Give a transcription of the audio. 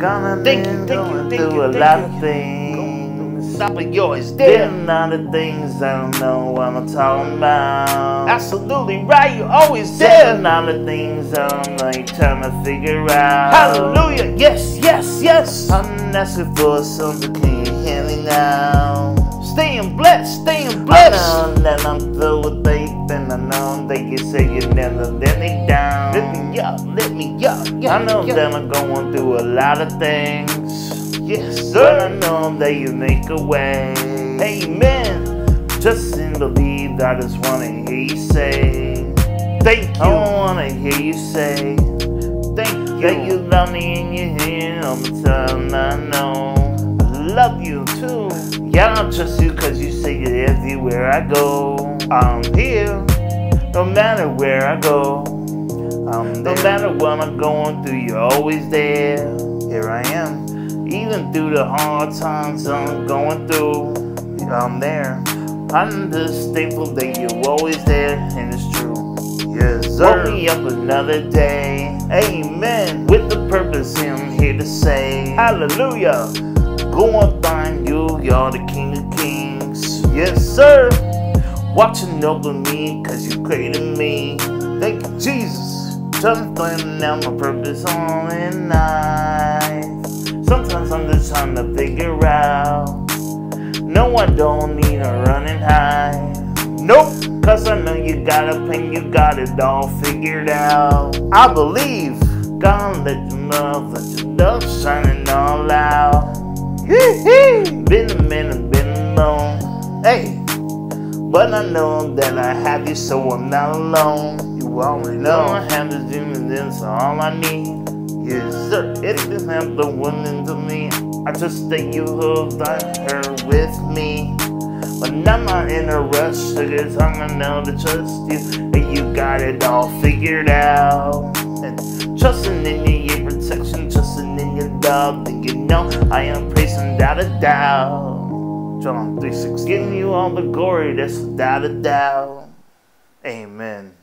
Gonna Thank you, thank you, thank you, a lot of things. Stop it, yours There there. a lot of things I don't know what I'm talking about. Absolutely right, you always There a there. lot of things I'm like trying to figure out. Hallelujah. Yes, yes, yes. I'm asking for something, can you hear me now? Staying blessed, staying blessed. I know that I'm through with faith, and I know that you say you never let me down. Let me up, let me up. Yeah, I know yeah. that I'm going through a lot of things. Yes, But I know that you make a way. Amen. Just in believe, I just wanna hear you say. Thank you. I wanna hear you say Thank you. that you you. love me and you're here all the time. I know. I love you too. Yeah, I trust you cause you say you're everywhere I go. I'm here, no matter where I go. Um, no matter what I'm going through, you're always there. Here I am. Even through the hard times I'm going through, I'm there. I'm just thankful that you're always there, and it's true. Yes, sir. Woke me up another day. Amen. With the purpose I'm here to say. Hallelujah. Go and find you, you're the King of Kings. Yes, sir. Watching over me, cause you created me. Thank you, Jesus. Just find out my purpose on in life. Sometimes I'm just trying to figure out. No, I don't need a running high. Nope, cause I know you got a plan, you got it all figured out. I believe. God, let your love, let your love shining all out. Been a minute, been alone. Hey, but I know that I have you, so I'm not alone. You already know I have this dream, and that's all I need. Yes, sir. It didn't have the woman to me. I just that you have got her with me. But I'm not in a rush, cause I'm gonna know to trust you. And you got it all figured out. And trusting in trusting love. And you know I am praising without a doubt. John 3 6, giving you all the glory, that's without a doubt. Amen.